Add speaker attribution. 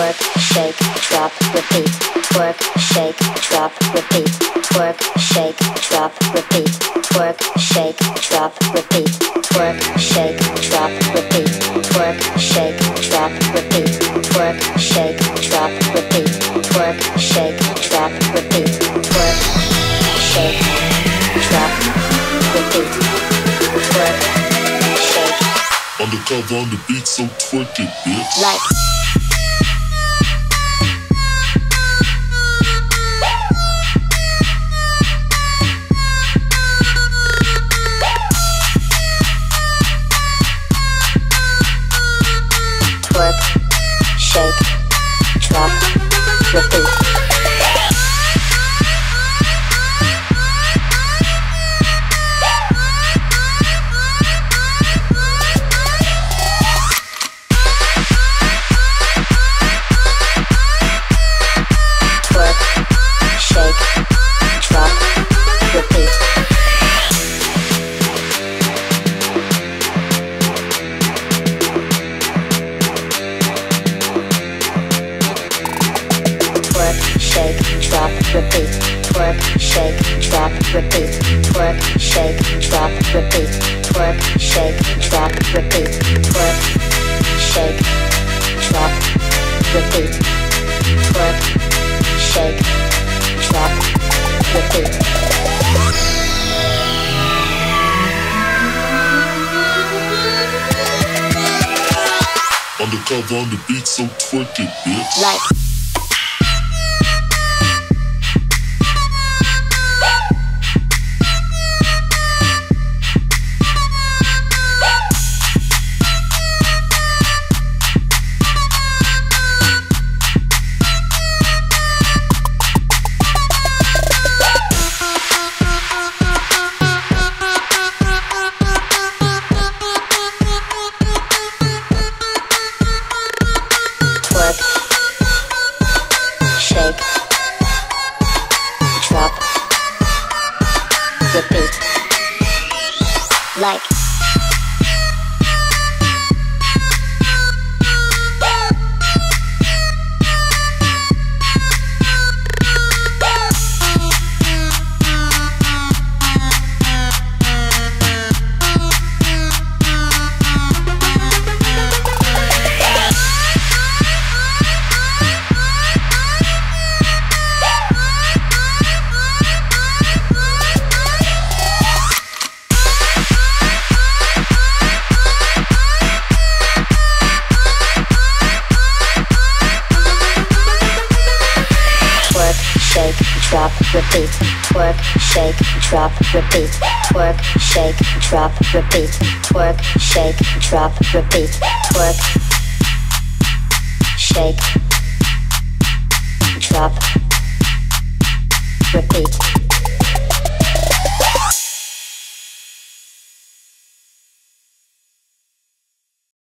Speaker 1: Twerk, shake, drop, repeat. Twerk, shake, drop, repeat. Twerk, shake, drop, repeat. Twerk, shake, drop, repeat. Twerk, shake, drop, repeat. Twerk, shake, drop, repeat. Twerk, shake, drop, repeat. Twerk, shake, drop, repeat. Twerk, shake, drop, repeat. Twerk, shake,
Speaker 2: Onderkoffer on the beat, so twerk it, bitch.
Speaker 1: like. Shake, drop, repeat. Twerk, shake, drop, repeat. Twerk, shake, drop, repeat. Twerk, shake, drop, repeat. Twerk, shake, drop, repeat.
Speaker 2: Onderkoffer on the beat, so twerk it, bitch.
Speaker 1: Like. Like. Drop, repeat. Twerk, shake, drop, repeat. Twerk, shake, drop, repeat. Twerk, shake, drop, repeat. Twerk, shake,